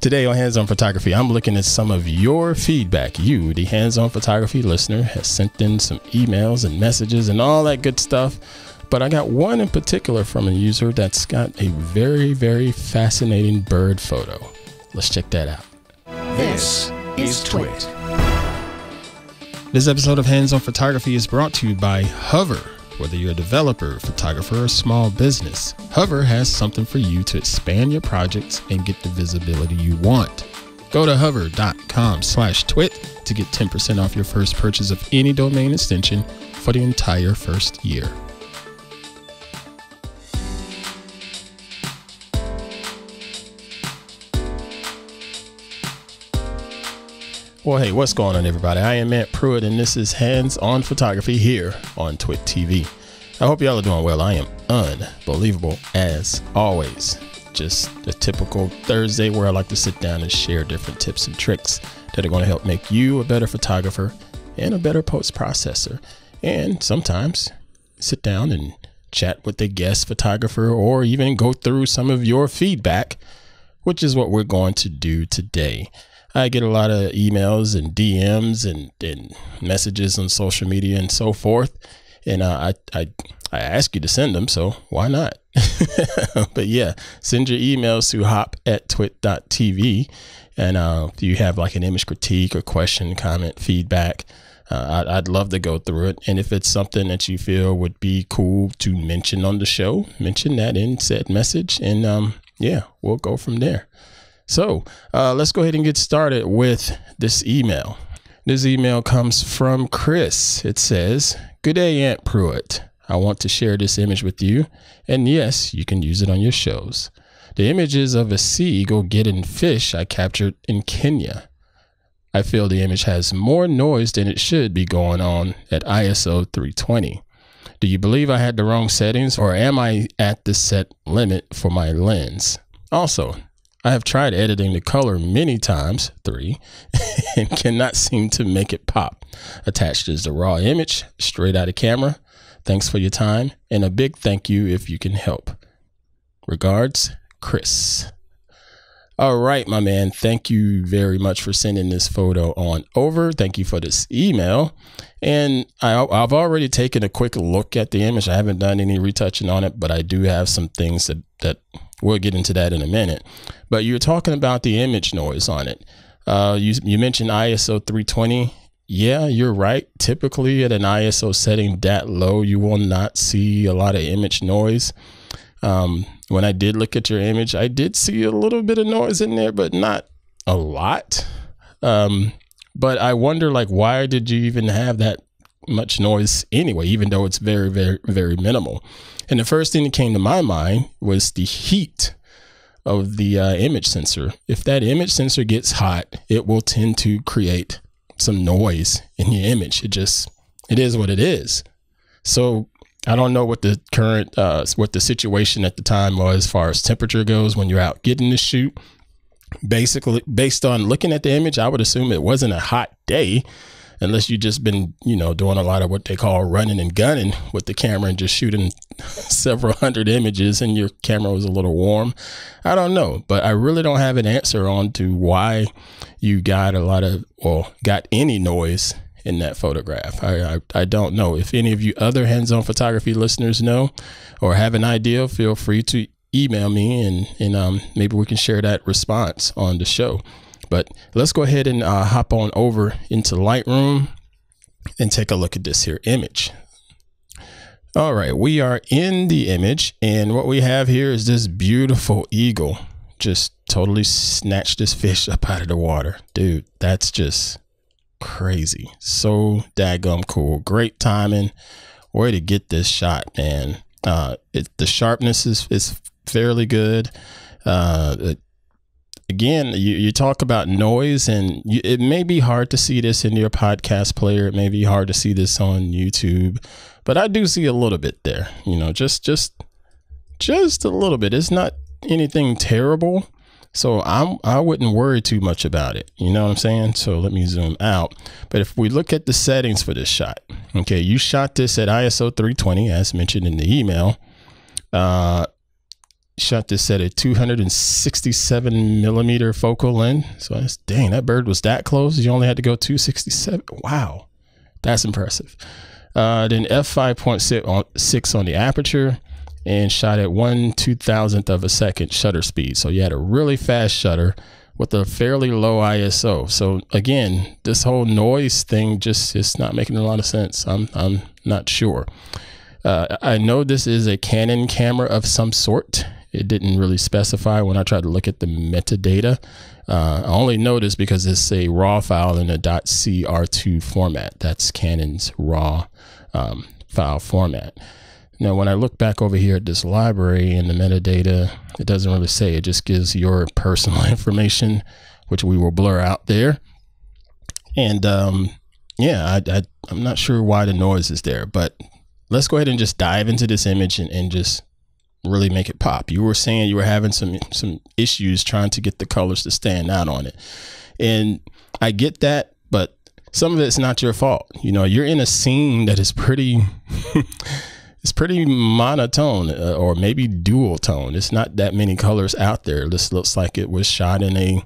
Today on Hands On Photography, I'm looking at some of your feedback. You, the Hands On Photography listener, has sent in some emails and messages and all that good stuff. But I got one in particular from a user that's got a very, very fascinating bird photo. Let's check that out. This is Twit. This episode of Hands On Photography is brought to you by Hover. Whether you're a developer, photographer, or small business, Hover has something for you to expand your projects and get the visibility you want. Go to hover.com slash twit to get 10% off your first purchase of any domain extension for the entire first year. Well, hey, what's going on, everybody? I am Ant Pruitt, and this is Hands On Photography here on Twit TV. I hope y'all are doing well. I am unbelievable as always. Just a typical Thursday where I like to sit down and share different tips and tricks that are going to help make you a better photographer and a better post processor. And sometimes sit down and chat with a guest photographer or even go through some of your feedback, which is what we're going to do today. I get a lot of emails and DMs and, and messages on social media and so forth. And uh, I, I, I ask you to send them, so why not? but yeah, send your emails to hop at twit.tv. And uh, if you have like an image critique or question, comment, feedback, uh, I'd, I'd love to go through it. And if it's something that you feel would be cool to mention on the show, mention that in said message. And um, yeah, we'll go from there. So uh, let's go ahead and get started with this email. This email comes from Chris. It says, Good day, Ant Pruitt. I want to share this image with you. And yes, you can use it on your shows. The images of a sea eagle getting fish I captured in Kenya. I feel the image has more noise than it should be going on at ISO 320. Do you believe I had the wrong settings or am I at the set limit for my lens? Also, I have tried editing the color many times, three, and cannot seem to make it pop. Attached is the raw image straight out of camera. Thanks for your time, and a big thank you if you can help. Regards, Chris. All right, my man. Thank you very much for sending this photo on over. Thank you for this email. And I, have already taken a quick look at the image. I haven't done any retouching on it, but I do have some things that, that we'll get into that in a minute. But you're talking about the image noise on it. Uh, you, you mentioned ISO 320. Yeah, you're right. Typically, at an ISO setting that low, you will not see a lot of image noise. Um, when I did look at your image, I did see a little bit of noise in there, but not a lot. Um, but I wonder, like, why did you even have that much noise anyway, even though it's very, very, very minimal? And the first thing that came to my mind was the heat of the uh, image sensor. If that image sensor gets hot, it will tend to create some noise in your image. It just, it is what it is. So I don't know what the current, uh, what the situation at the time was as far as temperature goes when you're out getting the shoot. Basically, based on looking at the image, I would assume it wasn't a hot day unless you just been, you know, doing a lot of what they call running and gunning with the camera and just shooting several hundred images and your camera was a little warm. I don't know, but I really don't have an answer on to why you got a lot of, or got any noise in that photograph. I, I, I don't know. If any of you other hands-on photography listeners know or have an idea, feel free to email me and, and um, maybe we can share that response on the show. But let's go ahead and uh, hop on over into Lightroom and take a look at this here image. All right, we are in the image and what we have here is this beautiful eagle just totally snatched this fish up out of the water. Dude, that's just crazy. So daggum cool. Great timing. Where to get this shot, man. Uh, it, the sharpness is, is fairly good. Uh, it, again, you, you talk about noise, and you, it may be hard to see this in your podcast player. It may be hard to see this on YouTube, but I do see a little bit there. You know, just just just a little bit. It's not anything terrible. So I'm I wouldn't worry too much about it. You know what I'm saying? So let me zoom out. But if we look at the settings for this shot, okay, you shot this at ISO 320 as mentioned in the email. Uh, shot this at a 267 millimeter focal length. So dang, that bird was that close. You only had to go 267. Wow, that's impressive. Uh, then f5.6 on the aperture and shot at one two thousandth of a second shutter speed. So you had a really fast shutter with a fairly low ISO. So again, this whole noise thing just is not making a lot of sense. I'm I'm not sure. Uh, I know this is a Canon camera of some sort. It didn't really specify when I tried to look at the metadata. Uh, I only this because it's a RAW file in a .cr2 format. That's Canon's RAW um, file format. Now, when I look back over here at this library and the metadata, it doesn't really say. It just gives your personal information, which we will blur out there. And um, yeah, I, I, I'm not sure why the noise is there, but let's go ahead and just dive into this image and, and just really make it pop. You were saying you were having some some issues trying to get the colors to stand out on it. And I get that, but some of it's not your fault. You know, you're in a scene that is pretty it's pretty monotone uh, or maybe dual tone. It's not that many colors out there. This looks like it was shot in a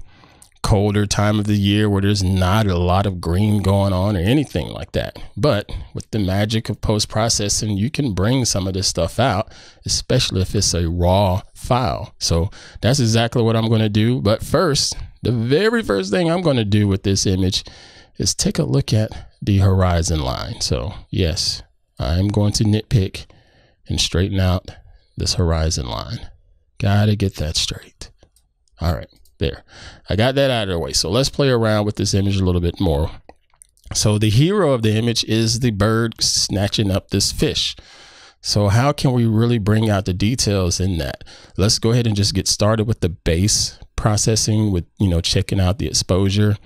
colder time of the year where there's not a lot of green going on or anything like that. But with the magic of post processing, you can bring some of this stuff out, especially if it's a raw file. So that's exactly what I'm going to do. But first, the very first thing I'm going to do with this image is take a look at the horizon line. So yes, I'm going to nitpick and straighten out this horizon line. Got to get that straight. All right. There, I got that out of the way. So let's play around with this image a little bit more. So the hero of the image is the bird snatching up this fish. So how can we really bring out the details in that? Let's go ahead and just get started with the base processing with, you know, checking out the exposure.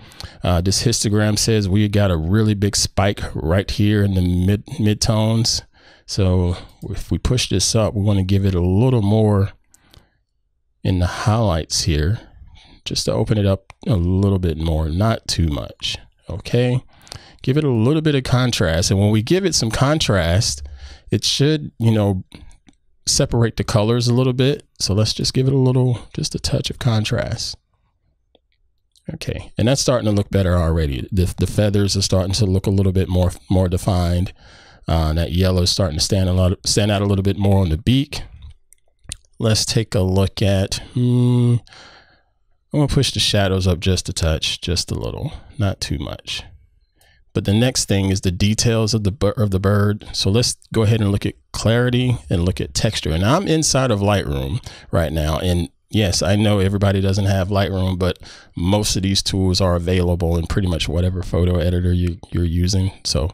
Uh, this histogram says we got a really big spike right here in the mid midtones. So if we push this up, we want to give it a little more in the highlights here just to open it up a little bit more, not too much. Okay. Give it a little bit of contrast. And when we give it some contrast, it should, you know, separate the colors a little bit. So let's just give it a little, just a touch of contrast. Okay, and that's starting to look better already. The, the feathers are starting to look a little bit more more defined. Uh, that yellow is starting to stand a lot stand out a little bit more on the beak. Let's take a look at. Hmm, I'm gonna push the shadows up just a touch, just a little, not too much. But the next thing is the details of the of the bird. So let's go ahead and look at clarity and look at texture. And I'm inside of Lightroom right now. And yes, I know everybody doesn't have Lightroom, but most of these tools are available in pretty much whatever photo editor you, you're using. So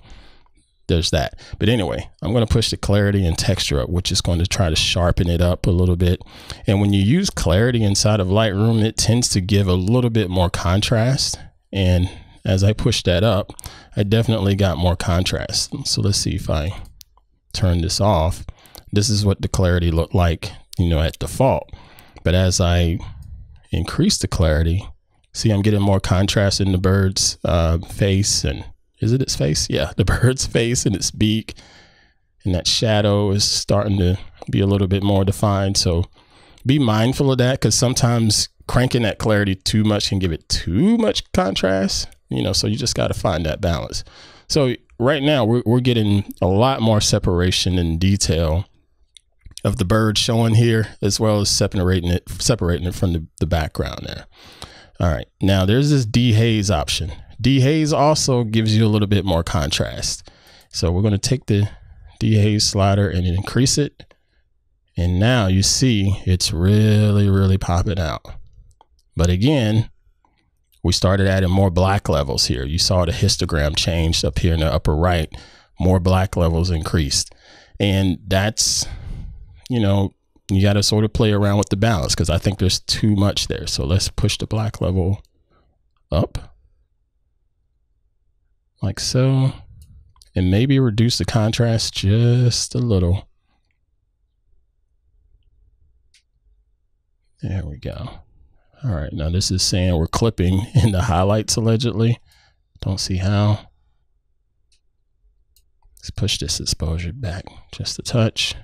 there's that. But anyway, I'm going to push the clarity and texture up, which is going to try to sharpen it up a little bit. And when you use clarity inside of Lightroom, it tends to give a little bit more contrast. And as I push that up, I definitely got more contrast. So let's see if I turn this off. This is what the clarity looked like, you know, at default. But as I increase the clarity, see I'm getting more contrast in the bird's uh, face and is it its face? Yeah, the bird's face and its beak. And that shadow is starting to be a little bit more defined. So be mindful of that because sometimes cranking that clarity too much can give it too much contrast. You know, so you just got to find that balance. So right now we're, we're getting a lot more separation and detail of the bird showing here, as well as separating it, separating it from the, the background there. All right, now there's this dehaze option. Dehaze also gives you a little bit more contrast. So we're going to take the dehaze slider and increase it. And now you see it's really, really popping out. But again, we started adding more black levels here. You saw the histogram changed up here in the upper right, more black levels increased. And that's, you know, you got to sort of play around with the balance because I think there's too much there. So let's push the black level up like so, and maybe reduce the contrast just a little. There we go. All right, now this is saying we're clipping in the highlights allegedly. Don't see how. Let's push this exposure back just a touch.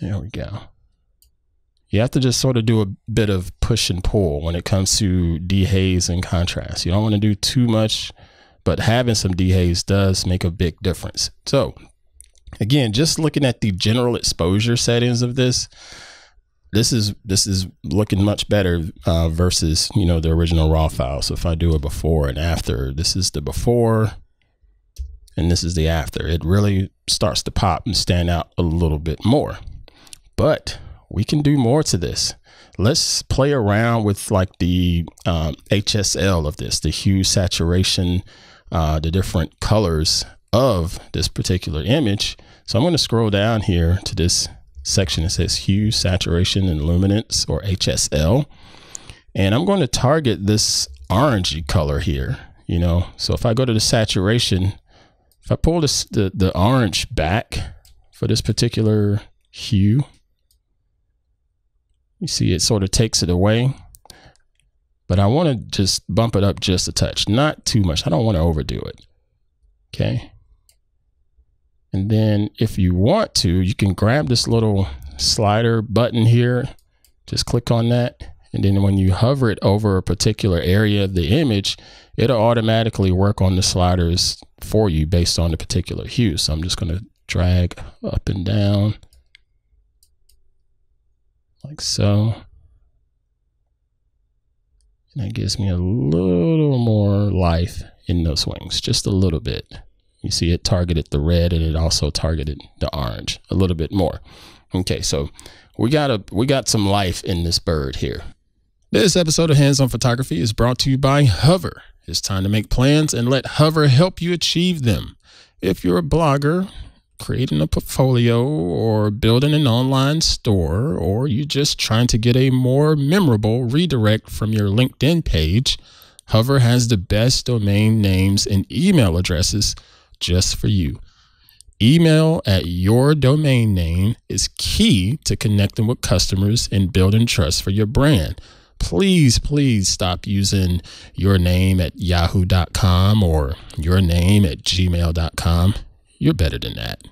There we go. You have to just sort of do a bit of push and pull when it comes to dehaze and contrast. You don't want to do too much, but having some dehaze does make a big difference. So again, just looking at the general exposure settings of this, this is this is looking much better uh, versus you know the original raw file. So if I do a before and after, this is the before, and this is the after. It really starts to pop and stand out a little bit more. But we can do more to this. Let's play around with like the um, HSL of this, the hue saturation, uh, the different colors of this particular image. So I'm going to scroll down here to this section that says hue, saturation, and luminance or HSL. And I'm going to target this orangey color here, you know. So if I go to the saturation, if I pull this, the, the orange back for this particular hue, you see it sort of takes it away. But I want to just bump it up just a touch, not too much. I don't want to overdo it. Okay. And then if you want to, you can grab this little slider button here. Just click on that. And then when you hover it over a particular area of the image, it'll automatically work on the sliders for you based on the particular hue. So I'm just going to drag up and down like so. And that gives me a little more life in those wings, just a little bit. You see it targeted the red and it also targeted the orange a little bit more. Okay, so we got a we got some life in this bird here. This episode of Hands On Photography is brought to you by Hover. It's time to make plans and let Hover help you achieve them. If you're a blogger, creating a portfolio or building an online store, or you're just trying to get a more memorable redirect from your LinkedIn page, Hover has the best domain names and email addresses just for you. Email at your domain name is key to connecting with customers and building trust for your brand. Please, please stop using your name at yahoo.com or your name at gmail.com. You're better than that.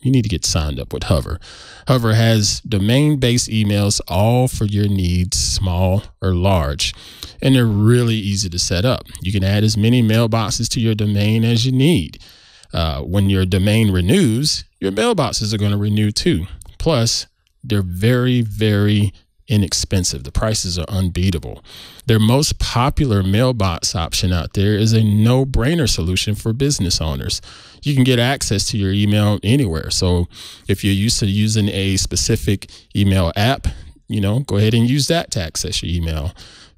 You need to get signed up with Hover. Hover has domain based emails, all for your needs, small or large. And they're really easy to set up. You can add as many mailboxes to your domain as you need. Uh, when your domain renews, your mailboxes are going to renew too. Plus, they're very, very inexpensive. The prices are unbeatable. Their most popular mailbox option out there is a no brainer solution for business owners. You can get access to your email anywhere. So if you're used to using a specific email app, you know, go ahead and use that to access your email.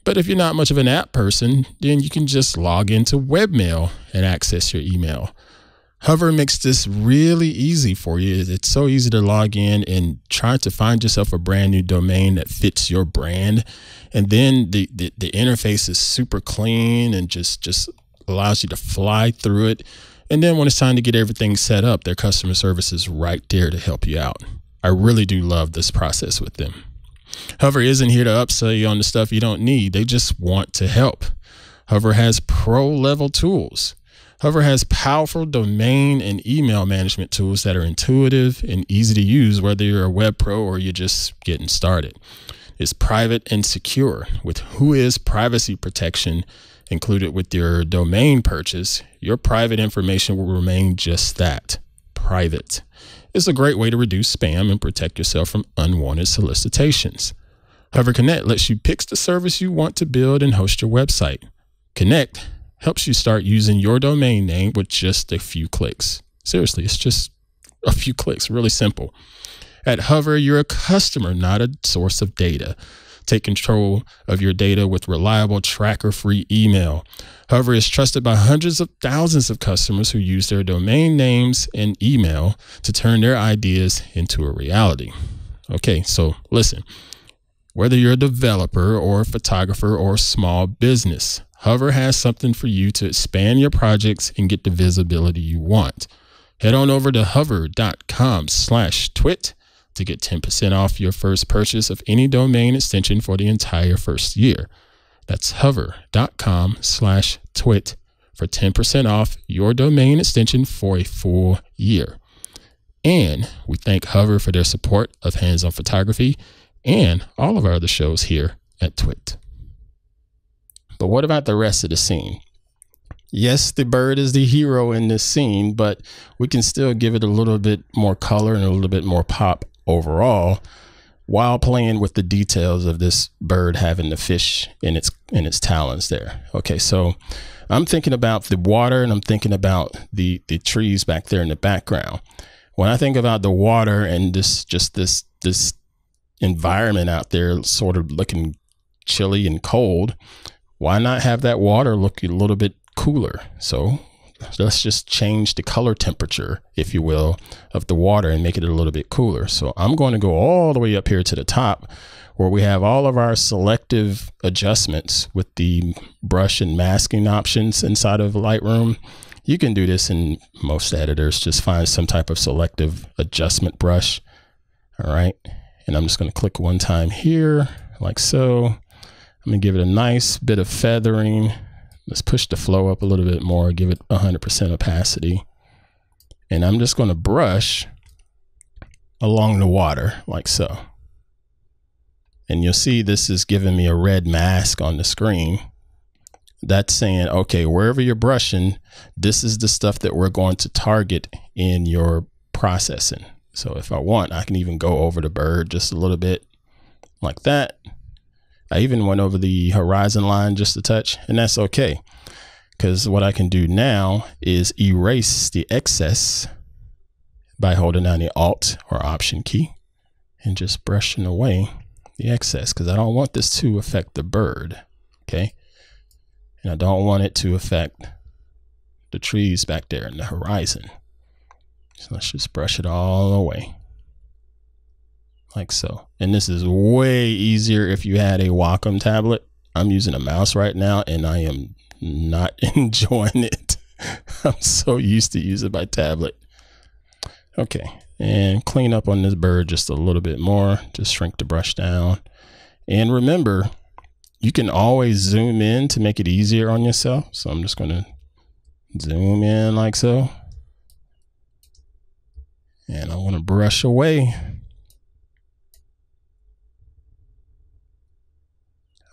But if you're not much of an app person, then you can just log into webmail and access your email. Hover makes this really easy for you. It's so easy to log in and try to find yourself a brand new domain that fits your brand. And then the, the, the interface is super clean and just, just allows you to fly through it. And then when it's time to get everything set up, their customer service is right there to help you out. I really do love this process with them. Hover isn't here to upsell you on the stuff you don't need. They just want to help. Hover has pro level tools Hover has powerful domain and email management tools that are intuitive and easy to use, whether you're a web pro or you're just getting started. It's private and secure with WHOIS privacy protection included with your domain purchase. Your private information will remain just that private. It's a great way to reduce spam and protect yourself from unwanted solicitations. Hover Connect lets you pick the service you want to build and host your website. Connect helps you start using your domain name with just a few clicks. Seriously, it's just a few clicks, really simple. At Hover, you're a customer, not a source of data. Take control of your data with reliable tracker free email. Hover is trusted by hundreds of thousands of customers who use their domain names and email to turn their ideas into a reality. Okay, so listen whether you're a developer or a photographer or a small business, Hover has something for you to expand your projects and get the visibility you want. Head on over to hover.com slash twit to get 10% off your first purchase of any domain extension for the entire first year. That's hover.com slash twit for 10% off your domain extension for a full year. And we thank Hover for their support of Hands on Photography and all of our other shows here at TWiT. But what about the rest of the scene? Yes, the bird is the hero in this scene, but we can still give it a little bit more color and a little bit more pop overall while playing with the details of this bird having the fish in its in its talons there. Okay, so I'm thinking about the water and I'm thinking about the the trees back there in the background. When I think about the water and this just this this environment out there sort of looking chilly and cold, why not have that water look a little bit cooler? So let's just change the color temperature, if you will, of the water and make it a little bit cooler. So I'm going to go all the way up here to the top where we have all of our selective adjustments with the brush and masking options inside of Lightroom. You can do this in most editors. Just find some type of selective adjustment brush. All right. And I'm just going to click one time here like so. I'm to give it a nice bit of feathering Let's push the flow up a little bit more, give it 100% opacity. And I'm just going to brush along the water like so. And you'll see this is giving me a red mask on the screen. That's saying, okay, wherever you're brushing, this is the stuff that we're going to target in your processing. So if I want, I can even go over the bird just a little bit like that. I even went over the horizon line just a touch, and that's okay. Because what I can do now is erase the excess by holding down the Alt or Option key and just brushing away the excess because I don't want this to affect the bird. Okay. And I don't want it to affect the trees back there in the horizon. So let's just brush it all away like so. And this is way easier if you had a Wacom tablet. I'm using a mouse right now and I am not enjoying it. I'm so used to using my tablet. Okay, and clean up on this bird just a little bit more. Just shrink the brush down. And remember, you can always zoom in to make it easier on yourself. So I'm just going to zoom in like so. And I want to brush away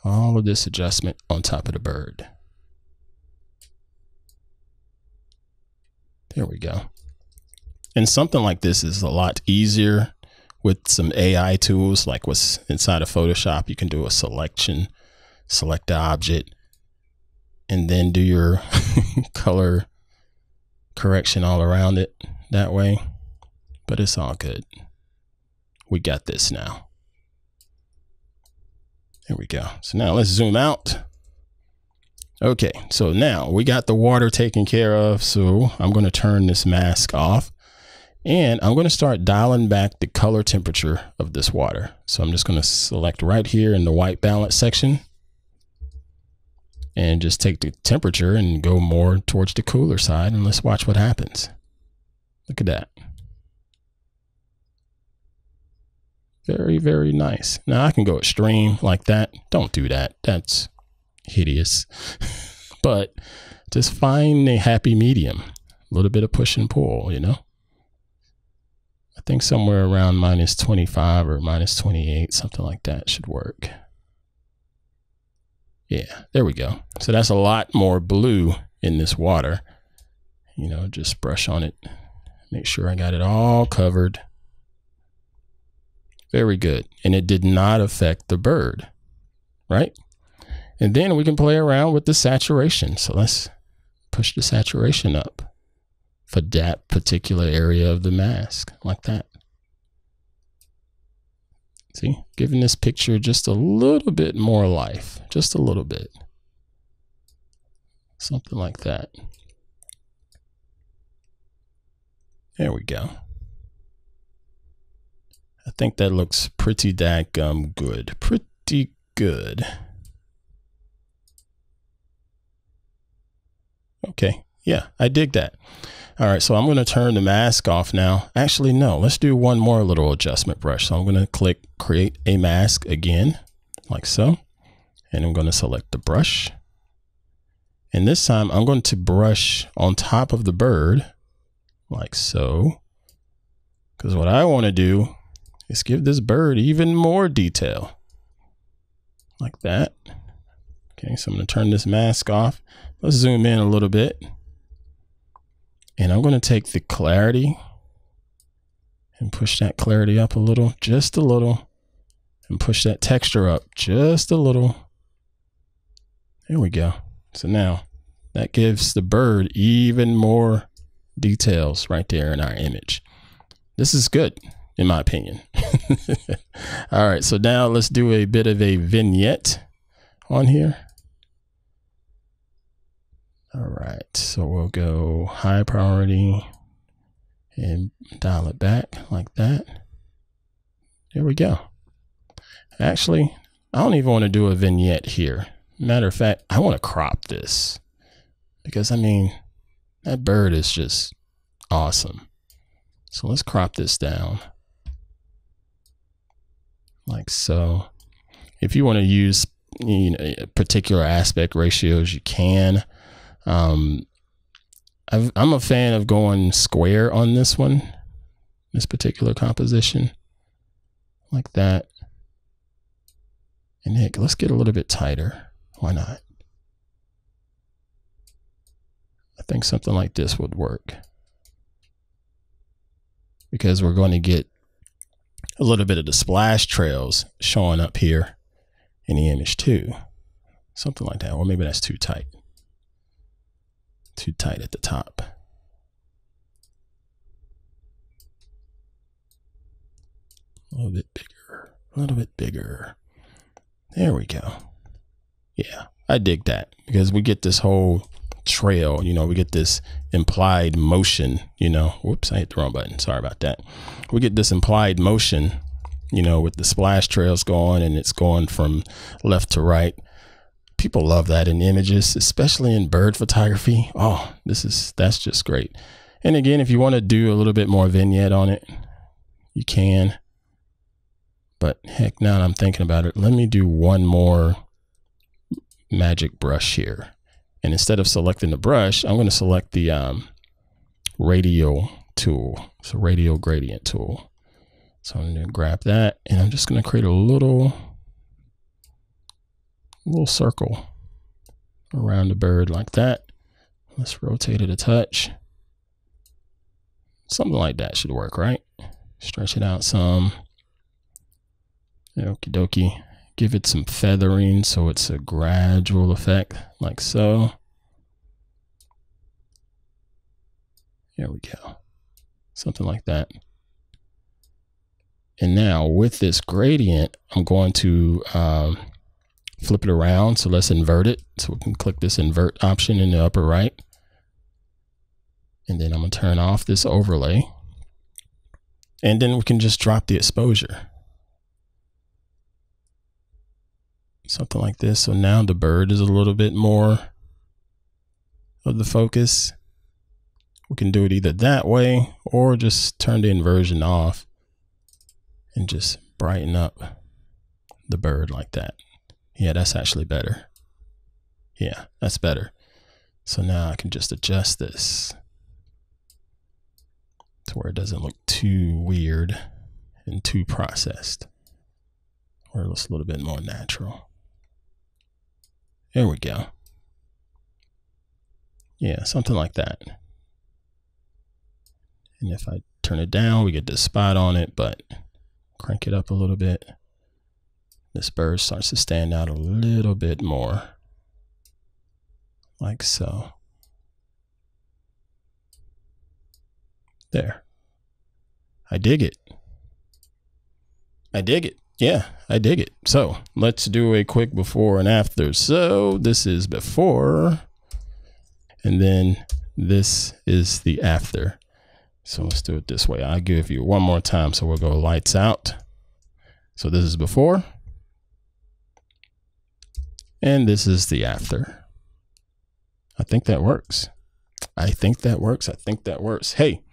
all of this adjustment on top of the bird. There we go. And something like this is a lot easier with some AI tools like what's inside of Photoshop. You can do a selection, select the object, and then do your color correction all around it that way. But it's all good. We got this now. There we go. So now let's zoom out. Okay, so now we got the water taken care of. So I'm going to turn this mask off and I'm going to start dialing back the color temperature of this water. So I'm just going to select right here in the white balance section and just take the temperature and go more towards the cooler side and let's watch what happens. Look at that. Very, very nice. Now I can go extreme like that. Don't do that. That's hideous. but just find a happy medium. A little bit of push and pull, you know? I think somewhere around minus 25 or minus 28, something like that should work. Yeah, there we go. So that's a lot more blue in this water. You know, just brush on it. Make sure I got it all covered. Very good. And it did not affect the bird, right? And then we can play around with the saturation. So let's push the saturation up for that particular area of the mask, like that. See, giving this picture just a little bit more life, just a little bit. Something like that. There we go. I think that looks pretty daggum good. Pretty good. Okay. Yeah, I dig that. All right, so I'm going to turn the mask off now. Actually, no, let's do one more little adjustment brush. So I'm going to click create a mask again, like so. And I'm going to select the brush. And this time I'm going to brush on top of the bird, like so Because what I want to do is give this bird even more detail. Like that. Okay, so I'm to turn this mask off. Let's zoom in a little bit. And I'm going to take the clarity and push that clarity up a little, just a little, and push that texture up just a little. There we go. So now that gives the bird even more details right there in our image. This is good, in my opinion. All right, so now let's do a bit of a vignette on here. All right, so we'll go high priority and dial it back like that. There we go. Actually, I don't even want to do a vignette here. Matter of fact, I want to crop this because I mean, that bird is just awesome. So let's crop this down like so. If you want to use you know, particular aspect ratios, you can. Um, i am a fan of going square on this one, this particular composition, like that. And Nick, let's get a little bit tighter. Why not? I think something like this would work because we're going to get a little bit of the splash trails showing up here in the image too. Something like that. Or maybe that's too tight too tight at the top. A little bit bigger, a little bit bigger. There we go. Yeah, I dig that because we get this whole trail, you know, we get this implied motion, you know. Whoops, I hit the wrong button. Sorry about that. We get this implied motion, you know, with the splash trails going and it's going from left to right people love that in images, especially in bird photography. Oh, this is that's just great. And again, if you want to do a little bit more vignette on it, you can. But heck, now I'm thinking about it, let me do one more magic brush here. And instead of selecting the brush, I'm going to select the um, radial tool. So radial gradient tool. So I'm going to grab that and I'm just going to create a little little circle around the bird like that. Let's rotate it a touch. Something like that should work, right? Stretch it out some. Okie dokie. Give it some feathering so it's a gradual effect, like so. There we go. Something like that. And now with this gradient, I'm going to um, flip it around. So let's invert it. So we can click this invert option in the upper right. And then I'm gonna turn off this overlay. And then we can just drop the exposure. Something like this. So now the bird is a little bit more of the focus. We can do it either that way or just turn the inversion off and just brighten up the bird like that. Yeah, that's actually better. Yeah, that's better. So now I can just adjust this to where it doesn't look too weird and too processed. Or it looks a little bit more natural. There we go. Yeah, something like that. And if I turn it down, we get this spot on it, but crank it up a little bit this bird starts to stand out a little bit more, like so. There. I dig it. I dig it. Yeah, I dig it. So let's do a quick before and after. So this is before, and then this is the after. So let's do it this way. I'll give you one more time. So we'll go lights out. So this is before. And this is the after. I think that works. I think that works. I think that works. Hey,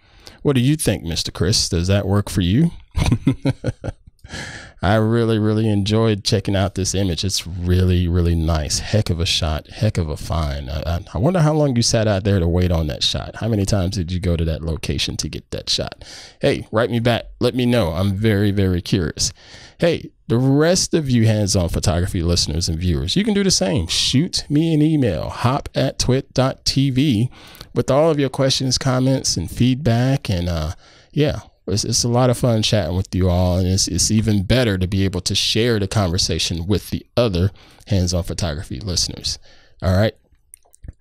what do you think, Mr. Chris? Does that work for you? I really, really enjoyed checking out this image. It's really, really nice. Heck of a shot. Heck of a find. I, I, wonder how long you sat out there to wait on that shot. How many times did you go to that location to get that shot? Hey, write me back. Let me know. I'm very, very curious. Hey, the rest of you hands on photography listeners and viewers, you can do the same. Shoot me an email, hop at twit.tv with all of your questions, comments, and feedback. And uh, yeah, it's, it's a lot of fun chatting with you all, and it's, it's even better to be able to share the conversation with the other hands on photography listeners. All right.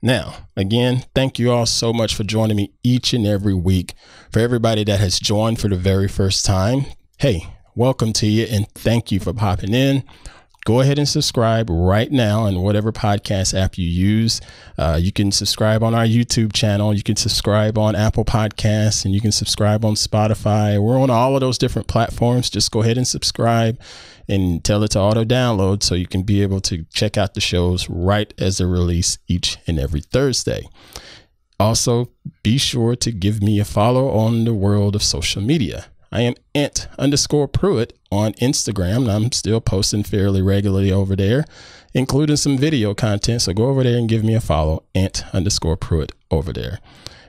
Now, again, thank you all so much for joining me each and every week. For everybody that has joined for the very first time, hey, welcome to you and thank you for popping in go ahead and subscribe right now on whatever podcast app you use. Uh, you can subscribe on our YouTube channel. You can subscribe on Apple Podcasts and you can subscribe on Spotify. We're on all of those different platforms. Just go ahead and subscribe and tell it to auto download so you can be able to check out the shows right as they release each and every Thursday. Also, be sure to give me a follow on the world of social media. I am ant underscore Pruitt on Instagram. And I'm still posting fairly regularly over there, including some video content. So go over there and give me a follow, ant underscore Pruitt over there.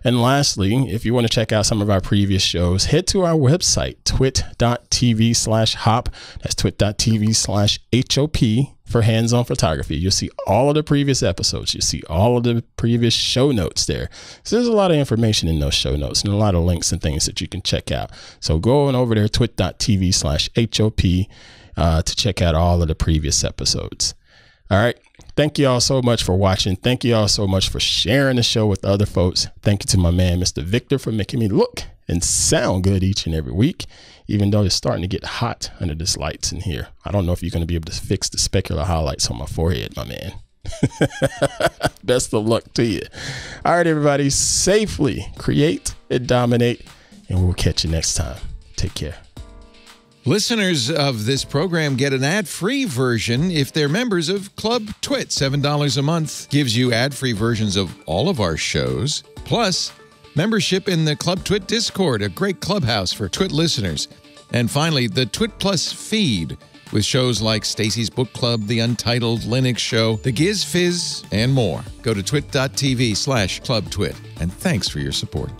And lastly, if you want to check out some of our previous shows, head to our website, twit.tv slash hop. That's twit.tv slash HOP for hands on photography. You'll see all of the previous episodes. You see all of the previous show notes there. So there's a lot of information in those show notes and a lot of links and things that you can check out. So go on over there, twit.tv slash HOP uh, to check out all of the previous episodes. All right. Thank you all so much for watching. Thank you all so much for sharing the show with other folks. Thank you to my man, Mr. Victor, for making me look and sound good each and every week, even though it's starting to get hot under this lights in here. I don't know if you're going to be able to fix the specular highlights on my forehead, my man. Best of luck to you. All right, everybody, safely create and dominate, and we'll catch you next time. Take care. Listeners of this program get an ad-free version if they're members of Club Twit. $7 a month gives you ad-free versions of all of our shows, plus membership in the Club Twit Discord, a great clubhouse for Twit listeners. And finally, the Twit Plus feed with shows like Stacy's Book Club, The Untitled Linux Show, The Giz Fizz, and more. Go to twit.tv slash clubtwit. And thanks for your support.